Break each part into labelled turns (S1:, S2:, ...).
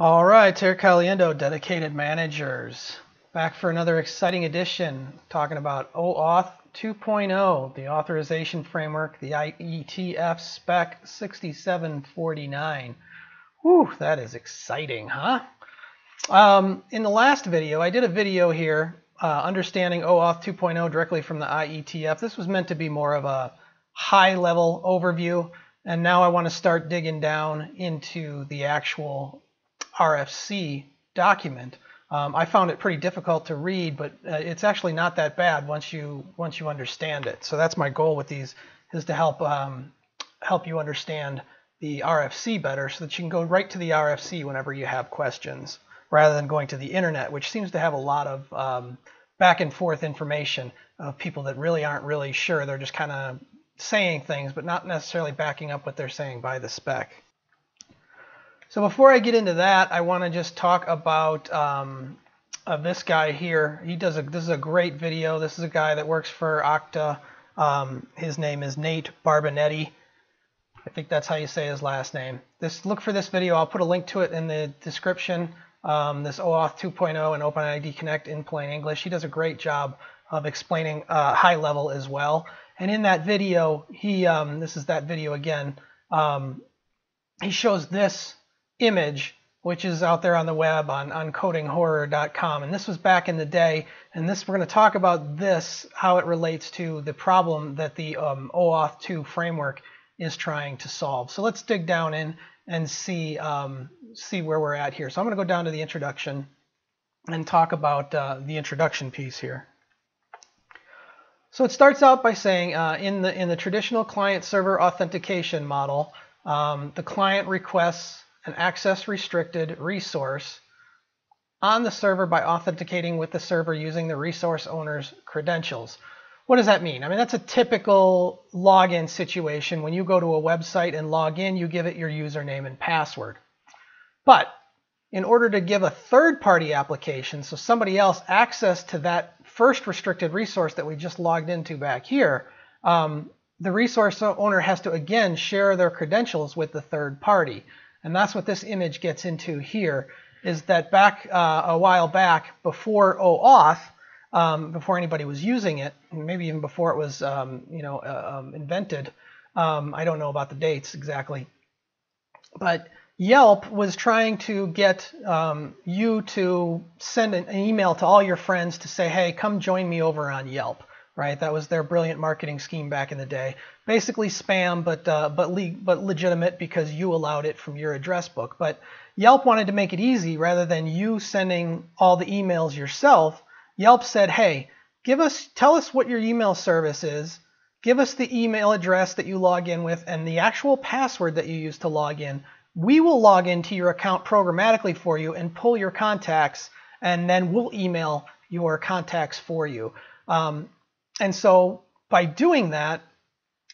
S1: All right, Terry Caliendo, Dedicated Managers. Back for another exciting edition talking about OAuth 2.0, the authorization framework, the IETF spec 6749. Whew, that is exciting, huh? Um, in the last video, I did a video here, uh, understanding OAuth 2.0 directly from the IETF. This was meant to be more of a high-level overview, and now I want to start digging down into the actual RFC document. Um, I found it pretty difficult to read, but uh, it's actually not that bad once you once you understand it. So that's my goal with these is to help um, help you understand the RFC better, so that you can go right to the RFC whenever you have questions, rather than going to the internet, which seems to have a lot of um, back and forth information of people that really aren't really sure. They're just kind of saying things, but not necessarily backing up what they're saying by the spec. So before I get into that, I want to just talk about um, uh, this guy here. He does a this is a great video. This is a guy that works for Okta. Um, his name is Nate Barbanetti. I think that's how you say his last name. This look for this video. I'll put a link to it in the description. Um, this OAuth 2.0 and OpenID Connect in plain English. He does a great job of explaining uh, high level as well. And in that video, he um, this is that video again. Um, he shows this image, which is out there on the web on, on codinghorror.com. And this was back in the day. And this we're going to talk about this, how it relates to the problem that the um, OAuth 2 framework is trying to solve. So let's dig down in and see, um, see where we're at here. So I'm going to go down to the introduction and talk about uh, the introduction piece here. So it starts out by saying uh, in the in the traditional client server authentication model, um, the client requests an access restricted resource on the server by authenticating with the server using the resource owner's credentials. What does that mean? I mean, that's a typical login situation. When you go to a website and log in, you give it your username and password. But in order to give a third-party application, so somebody else, access to that first restricted resource that we just logged into back here, um, the resource owner has to, again, share their credentials with the third party. And that's what this image gets into here, is that back uh, a while back, before OAuth, um, before anybody was using it, maybe even before it was um, you know uh, um, invented, um, I don't know about the dates exactly, but Yelp was trying to get um, you to send an email to all your friends to say, hey, come join me over on Yelp right? That was their brilliant marketing scheme back in the day. Basically spam, but uh, but le but legitimate because you allowed it from your address book. But Yelp wanted to make it easy rather than you sending all the emails yourself. Yelp said, "Hey, give us tell us what your email service is. Give us the email address that you log in with and the actual password that you use to log in. We will log into your account programmatically for you and pull your contacts, and then we'll email your contacts for you." Um, and so by doing that,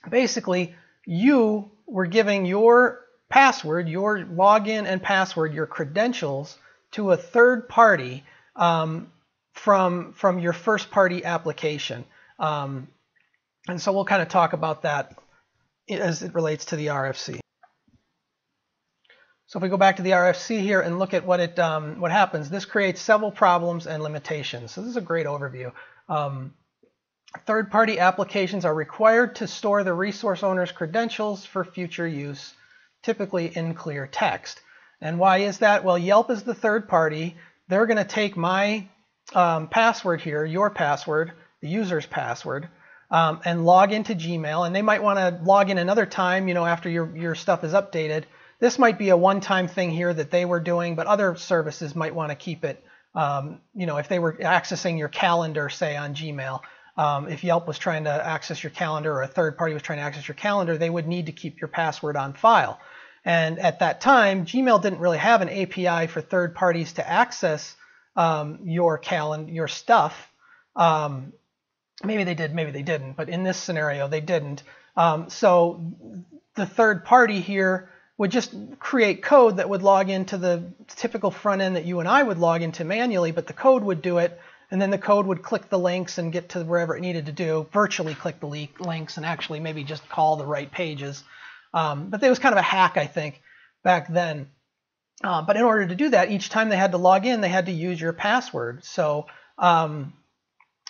S1: basically you were giving your password, your login and password, your credentials to a third party um, from, from your first party application. Um, and so we'll kind of talk about that as it relates to the RFC. So if we go back to the RFC here and look at what it um, what happens, this creates several problems and limitations. So this is a great overview. Um, Third-party applications are required to store the resource owner's credentials for future use, typically in clear text. And why is that? Well, Yelp is the third party. They're going to take my um, password here, your password, the user's password, um, and log into Gmail. And they might want to log in another time, you know, after your, your stuff is updated. This might be a one-time thing here that they were doing, but other services might want to keep it, um, you know, if they were accessing your calendar, say, on Gmail. Um, if Yelp was trying to access your calendar or a third party was trying to access your calendar, they would need to keep your password on file. And at that time, Gmail didn't really have an API for third parties to access um, your calendar, your stuff. Um, maybe they did, maybe they didn't, but in this scenario, they didn't. Um, so the third party here would just create code that would log into the typical front end that you and I would log into manually, but the code would do it and then the code would click the links and get to wherever it needed to do, virtually click the links and actually maybe just call the right pages. Um, but it was kind of a hack, I think, back then. Uh, but in order to do that, each time they had to log in, they had to use your password. So um,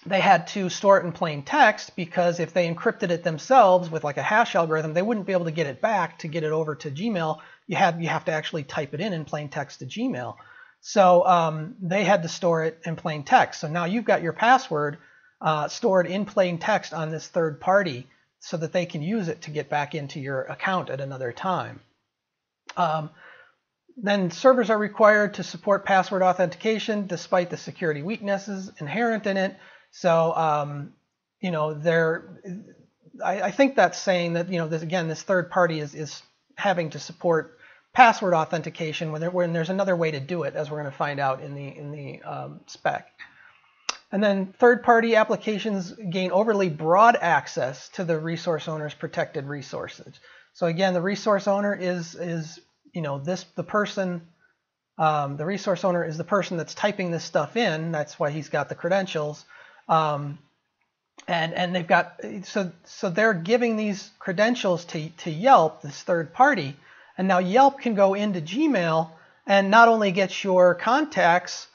S1: they had to store it in plain text because if they encrypted it themselves with like a hash algorithm, they wouldn't be able to get it back to get it over to Gmail. You have you have to actually type it in in plain text to Gmail. So um, they had to store it in plain text. So now you've got your password uh, stored in plain text on this third party so that they can use it to get back into your account at another time. Um, then servers are required to support password authentication despite the security weaknesses inherent in it. So, um, you know, they're, I, I, think that's saying that, you know, this, again, this third party is, is having to support password authentication when, there, when there's another way to do it, as we're going to find out in the, in the um, spec. And then third-party applications gain overly broad access to the resource owner's protected resources. So again, the resource owner is, is you know, this the person, um, the resource owner is the person that's typing this stuff in. That's why he's got the credentials. Um, and and they've got so so they're giving these credentials to to Yelp, this third party, and now Yelp can go into Gmail and not only get your contacts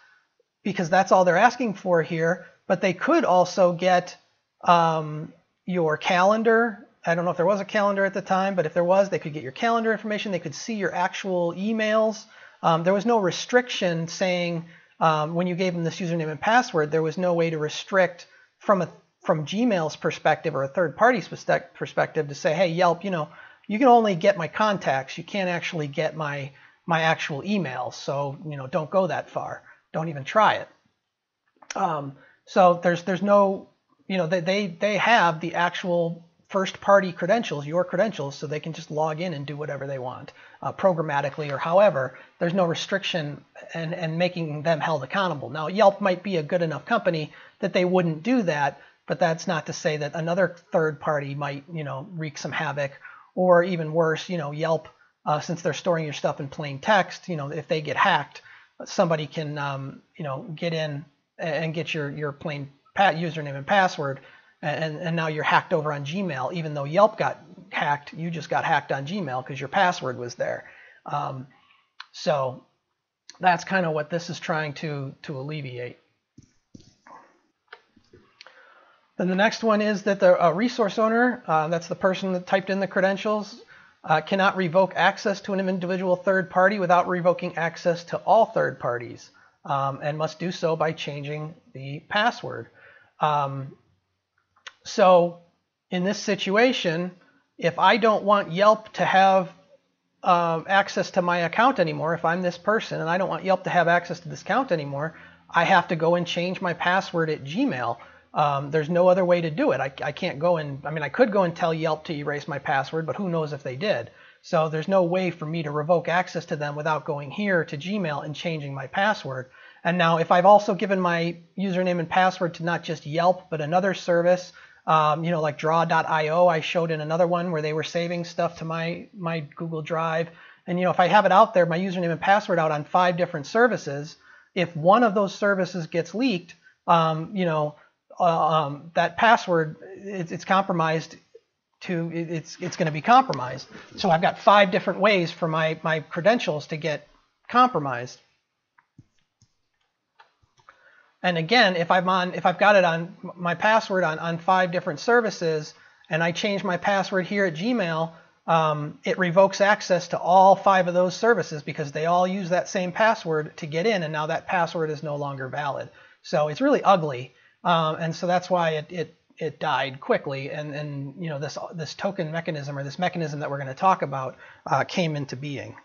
S1: because that's all they're asking for here, but they could also get um, your calendar. I don't know if there was a calendar at the time, but if there was, they could get your calendar information. They could see your actual emails. Um, there was no restriction saying um, when you gave them this username and password, there was no way to restrict from a from Gmail's perspective or a third party's perspective to say, hey, Yelp, you know, you can only get my contacts. You can't actually get my my actual email. So you know, don't go that far. Don't even try it. Um, so there's there's no you know they they they have the actual first party credentials, your credentials, so they can just log in and do whatever they want, uh, programmatically or however. There's no restriction and, and making them held accountable. Now, Yelp might be a good enough company that they wouldn't do that, but that's not to say that another third party might, you know, wreak some havoc, or even worse, you know, Yelp, uh, since they're storing your stuff in plain text, you know, if they get hacked, somebody can, um, you know, get in and get your your plain pat username and password and, and now you're hacked over on Gmail. Even though Yelp got hacked, you just got hacked on Gmail because your password was there. Um, so that's kind of what this is trying to, to alleviate. Then the next one is that the uh, resource owner, uh, that's the person that typed in the credentials, uh, cannot revoke access to an individual third party without revoking access to all third parties um, and must do so by changing the password. Um, so in this situation, if I don't want Yelp to have uh, access to my account anymore, if I'm this person and I don't want Yelp to have access to this account anymore, I have to go and change my password at Gmail. Um, there's no other way to do it. I, I can't go and, I mean, I could go and tell Yelp to erase my password, but who knows if they did. So there's no way for me to revoke access to them without going here to Gmail and changing my password. And now if I've also given my username and password to not just Yelp, but another service, um, you know, like draw.io, I showed in another one where they were saving stuff to my, my Google Drive. And, you know, if I have it out there, my username and password out on five different services, if one of those services gets leaked, um, you know, um, that password, it's, it's compromised to, it's, it's going to be compromised. So I've got five different ways for my, my credentials to get compromised. And again, if I'm on, if I've got it on my password on, on five different services, and I change my password here at Gmail, um, it revokes access to all five of those services because they all use that same password to get in, and now that password is no longer valid. So it's really ugly, um, and so that's why it, it it died quickly, and and you know this this token mechanism or this mechanism that we're going to talk about uh, came into being.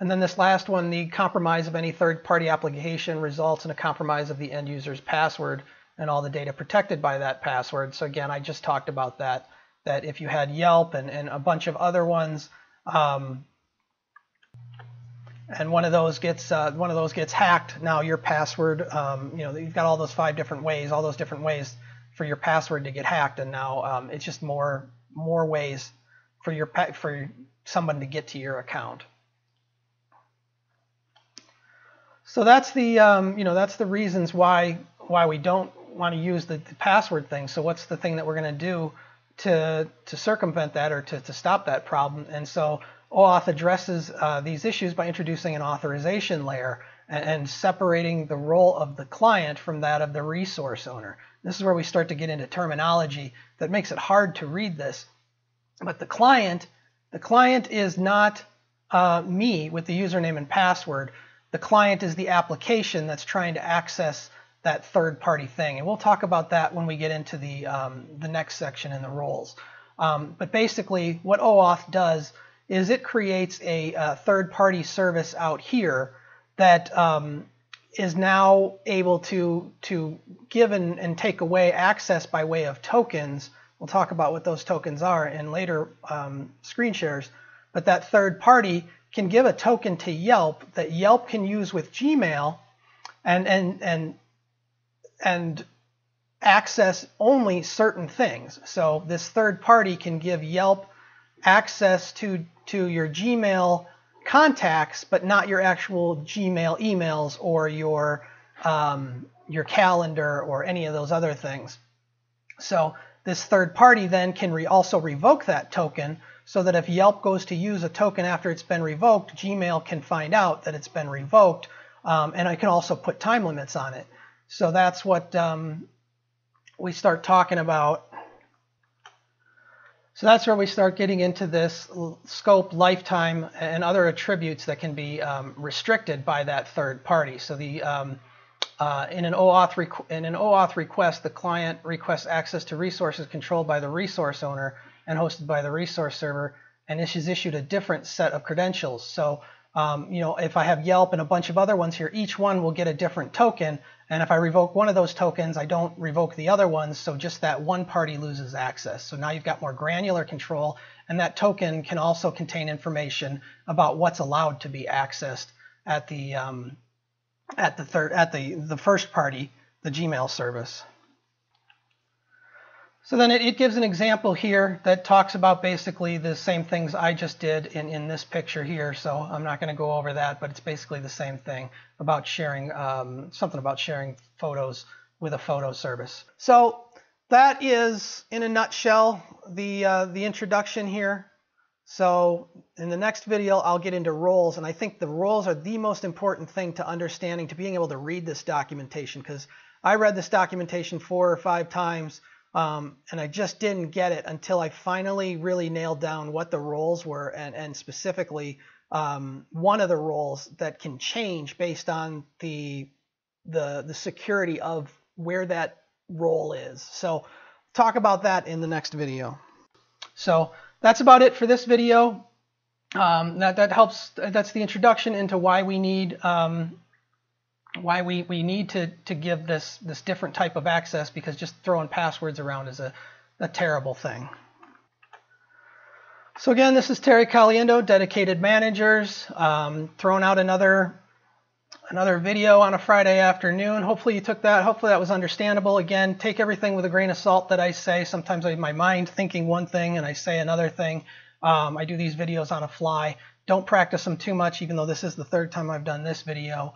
S1: And then this last one, the compromise of any third-party application results in a compromise of the end user's password and all the data protected by that password. So again, I just talked about that, that if you had Yelp and, and a bunch of other ones, um, and one of those gets uh, one of those gets hacked, now your password, um, you know, you've got all those five different ways, all those different ways for your password to get hacked, and now um, it's just more more ways for your for someone to get to your account. So that's the um, you know that's the reasons why why we don't want to use the, the password thing. So what's the thing that we're going to do to to circumvent that or to, to stop that problem? And so OAuth addresses uh, these issues by introducing an authorization layer and, and separating the role of the client from that of the resource owner. This is where we start to get into terminology that makes it hard to read this. But the client, the client is not uh, me with the username and password. The client is the application that's trying to access that third-party thing, and we'll talk about that when we get into the um, the next section in the roles. Um, but basically, what OAuth does is it creates a, a third-party service out here that um, is now able to to give and, and, take away access by way of tokens. We'll talk about what those tokens are in later um, screen shares. But that third party can give a token to Yelp that Yelp can use with Gmail and and and and access only certain things. So this third party can give Yelp access to to your Gmail contacts, but not your actual Gmail emails or your um, your calendar or any of those other things. So this third party then can re also revoke that token so that if Yelp goes to use a token after it's been revoked, Gmail can find out that it's been revoked, um, and I can also put time limits on it. So that's what um, we start talking about. So that's where we start getting into this scope, lifetime, and other attributes that can be um, restricted by that third party. So the um, uh, in, an OAuth in an OAuth request, the client requests access to resources controlled by the resource owner and hosted by the resource server, and this is issued a different set of credentials. So um, you know, if I have Yelp and a bunch of other ones here, each one will get a different token. And if I revoke one of those tokens, I don't revoke the other ones. So just that one party loses access. So now you've got more granular control. And that token can also contain information about what's allowed to be accessed at the um, at the third at the the first party, the Gmail service. So then it, it, gives an example here that talks about basically the same things I just did in, in this picture here. So I'm not going to go over that, but it's basically the same thing about sharing, um, something about sharing photos with a photo service. So that is, in a nutshell, the, uh, the introduction here. So in the next video, I'll get into roles, and I think the roles are the most important thing to understanding, to being able to read this documentation, because I read this documentation four or five times um, and I just didn't get it until I finally really nailed down what the roles were, and, and specifically um, one of the roles that can change based on the, the the security of where that role is. So talk about that in the next video. So that's about it for this video. Um, that that helps. That's the introduction into why we need um, why we, we need to, to give this, this different type of access because just throwing passwords around is a, a terrible thing. So again, this is Terry Caliendo, Dedicated Managers, um, throwing out another another video on a Friday afternoon. Hopefully you took that. Hopefully that was understandable. Again, take everything with a grain of salt that I say. Sometimes I my mind thinking one thing and I say another thing. Um, I do these videos on a fly. Don't practice them too much, even though this is the third time I've done this video.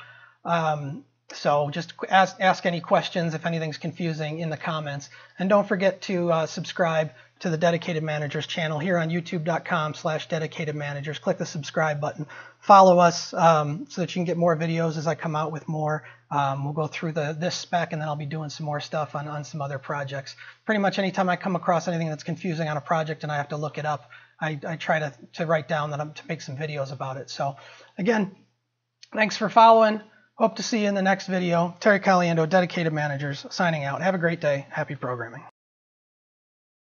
S1: Um, so just ask, ask any questions if anything's confusing in the comments. And don't forget to uh, subscribe to the Dedicated Managers channel here on youtube.com slash dedicated managers. Click the subscribe button. Follow us um, so that you can get more videos as I come out with more. Um, we'll go through the this spec and then I'll be doing some more stuff on, on some other projects. Pretty much anytime I come across anything that's confusing on a project and I have to look it up, I, I try to, to write down that I'm to make some videos about it. So again, thanks for following. Hope to see you in the next video. Terry Caliendo, Dedicated Managers, signing out. Have a great day. Happy programming.